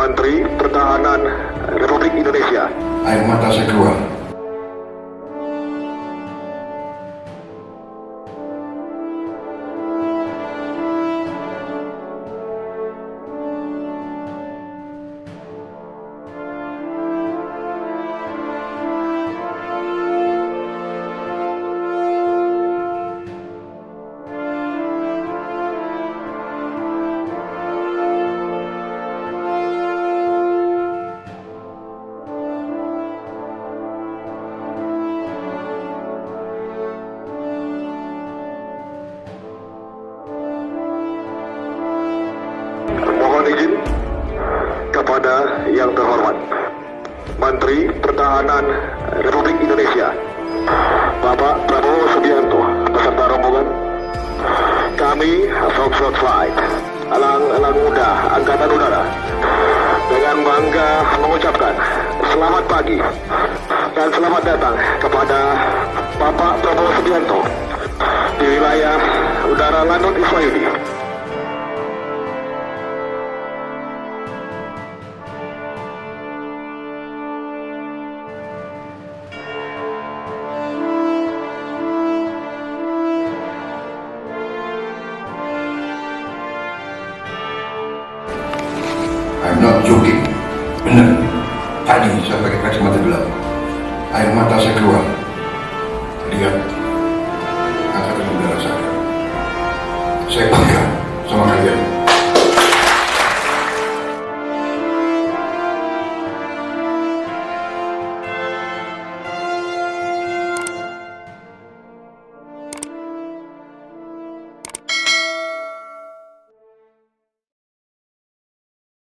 Menteri Pertahanan Republik Indonesia. Air mata saya keluar. Menteri Pertahanan Republik Indonesia Bapak Prabowo Subianto beserta rombongan. Kami Foxtrot Flight elang-elang muda Angkatan Udara dengan bangga mengucapkan selamat pagi dan selamat datang kepada Bapak Prabowo Subianto di wilayah udara Landut Iswaidi I'm not joking. Benar. Tadi saya pakai kacamata gelap. Air mata saya keluar. Lihat angkatan udara saya. Saya bangga